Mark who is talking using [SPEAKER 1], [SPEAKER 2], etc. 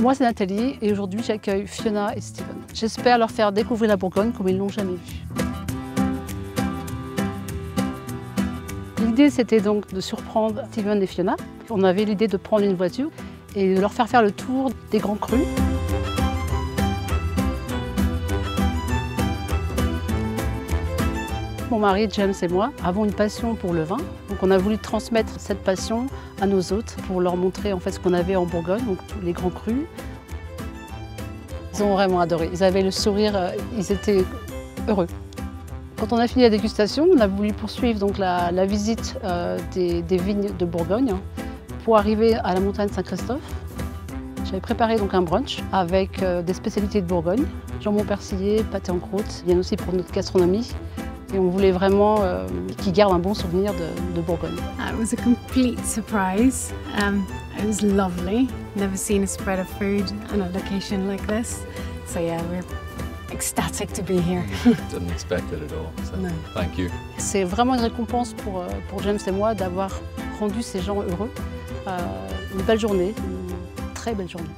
[SPEAKER 1] Moi, c'est Nathalie et aujourd'hui, j'accueille Fiona et Steven. J'espère leur faire découvrir la Bourgogne comme ils l'ont jamais vue. L'idée, c'était donc de surprendre Steven et Fiona. On avait l'idée de prendre une voiture et de leur faire faire le tour des grands crus. Mon mari James et moi avons une passion pour le vin, donc on a voulu transmettre cette passion à nos hôtes pour leur montrer en fait ce qu'on avait en Bourgogne, donc les grands crus. Ils ont vraiment adoré, ils avaient le sourire, euh, ils étaient heureux. Quand on a fini la dégustation, on a voulu poursuivre donc la, visite euh, des, vignes de Bourgogne pour arriver à la montagne Saint-Christophe. J'avais préparé donc un brunch avec euh, des spécialités de Bourgogne, jambon persillé, pâté en croûte, bien aussi pour notre gastronomie. Et on voulait vraiment euh, qu'ils gardent un bon souvenir de, de Bourgogne.
[SPEAKER 2] Uh, It was a complete surprise. Um, it was lovely. Never seen a spread of food on a location like this. So yeah, we're ecstatic to be here.
[SPEAKER 3] Didn't expect it at all. So
[SPEAKER 2] No.
[SPEAKER 3] thank you.
[SPEAKER 1] C'est vraiment une récompense pour, euh, pour James et moi d'avoir rendu ces gens heureux. Euh, une belle journée, une très belle journée.